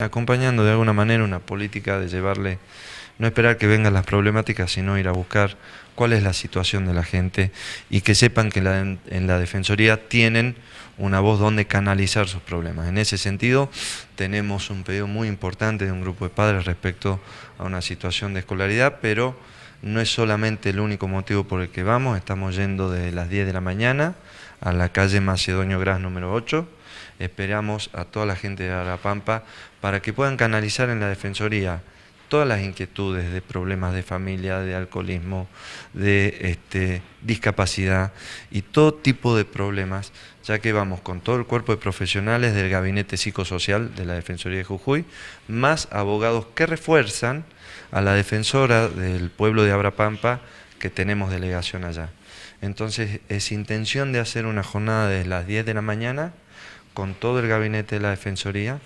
acompañando de alguna manera una política de llevarle, no esperar que vengan las problemáticas, sino ir a buscar cuál es la situación de la gente y que sepan que en la Defensoría tienen una voz donde canalizar sus problemas. En ese sentido, tenemos un pedido muy importante de un grupo de padres respecto a una situación de escolaridad, pero no es solamente el único motivo por el que vamos, estamos yendo de las 10 de la mañana a la calle Macedonio Gras número 8, esperamos a toda la gente de Arapampa para que puedan canalizar en la Defensoría todas las inquietudes de problemas de familia, de alcoholismo, de este, discapacidad y todo tipo de problemas, ya que vamos con todo el cuerpo de profesionales del Gabinete Psicosocial de la Defensoría de Jujuy, más abogados que refuerzan a la defensora del pueblo de Abrapampa que tenemos delegación allá. Entonces es intención de hacer una jornada desde las 10 de la mañana con todo el gabinete de la Defensoría,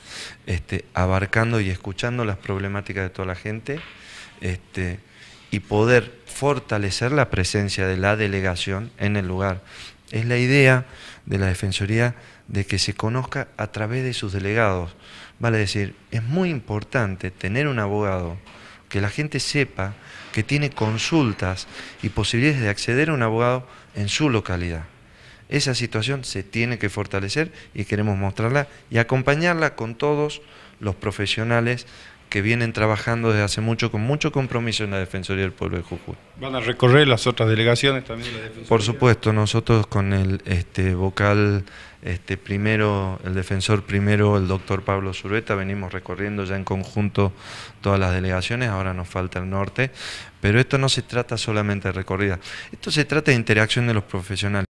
este, abarcando y escuchando las problemáticas de toda la gente este, y poder fortalecer la presencia de la delegación en el lugar. Es la idea de la Defensoría de que se conozca a través de sus delegados. Vale decir, es muy importante tener un abogado, que la gente sepa que tiene consultas y posibilidades de acceder a un abogado en su localidad. Esa situación se tiene que fortalecer y queremos mostrarla y acompañarla con todos los profesionales que vienen trabajando desde hace mucho con mucho compromiso en la Defensoría del Pueblo de Jujuy. ¿Van a recorrer las otras delegaciones también de la Defensoría? Por supuesto, nosotros con el este, vocal este, primero, el defensor primero, el doctor Pablo Zurueta, venimos recorriendo ya en conjunto todas las delegaciones, ahora nos falta el norte, pero esto no se trata solamente de recorrida, esto se trata de interacción de los profesionales.